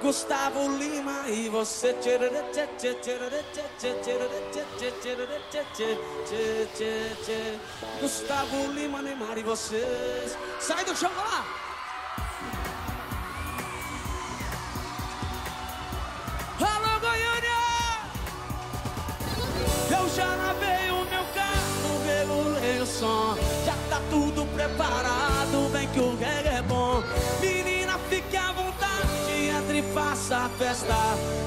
Gustavo Lima e você Gustavo Lima, Neymar e vocês Sai do chão, lá! Alô, Goiânia! Eu já lavei tudo preparado, vem que o reggae é bom Menina, fique à vontade, entre e faça a festa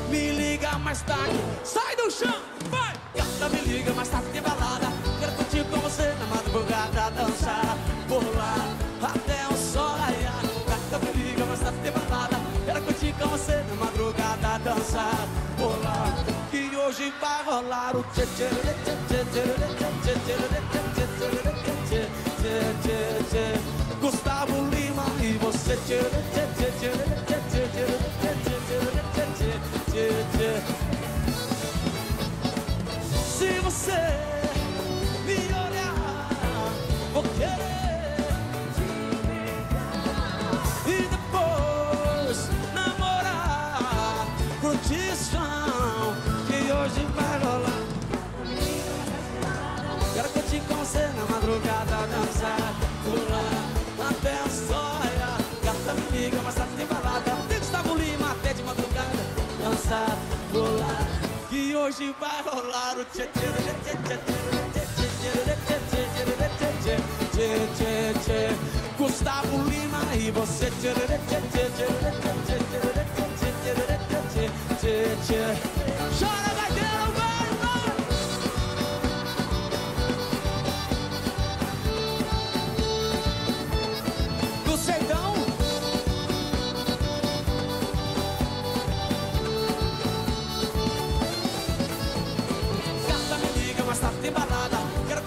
Me liga mais tarde, sai do chão, vai! Gata, me liga mais tarde, tem balada Quero curtir com você na madrugada, dançar, pular Até o sol raiar Gata, me liga mais tarde, tem balada Quero curtir com você na madrugada, dançar, pular Que hoje vai rolar o tchê tchê tchê tchê tchê tchê tchê tchê tchê tchê Gustavo Lima e você hoje vai rolar o tchê tchê Gustavo Lima e você tchê tchê tchê tchê tchê tchê tchê tchê tchê tchê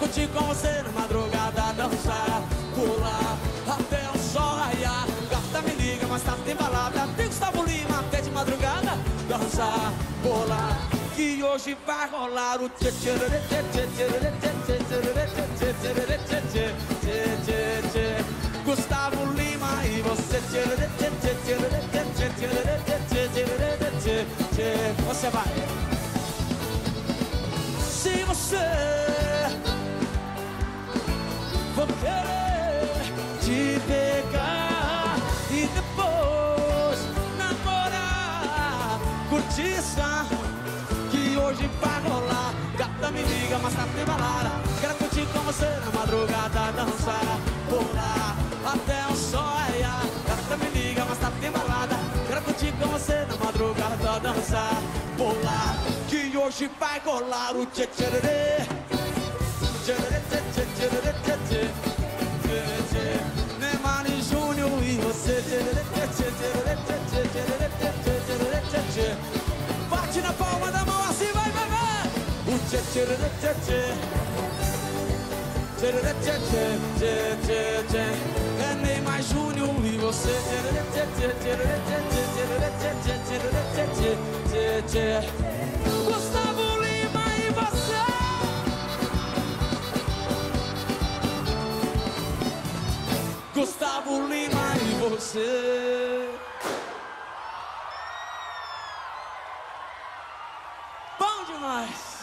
com você na madrugada Dançar, pular, até o sol raiar Gata me liga, mas tá tem balada Tem Gustavo Lima até de madrugada Dançar, pular Que hoje vai rolar o tchê tchê tchê tchê tchê tchê tchê Gustavo Lima e você tchê tchê tchê tchê tchê tchê tchê tchê tchê tchê Você vai vou querer te pegar e depois namorar, curtição que hoje vai rolar. Gata me liga, mas tá tem balada. Quero curtir com você na madrugada, dançar, pular até o sol. Gata me liga, mas tá tem balada. Quero curtir com você na madrugada, dançar, pular. Que hoje vai rolar o tchê tchê Neymar Júnior e você Bate na palma da mão assim, vai, vai, vai O tchê tchê tchê tchê tchê tchê tchê tchê É Neymar Júnior e você tchê tchê tchê tchê tchê tchê tchê tchê tchê tchê Gustavo Lima e você. Bom demais!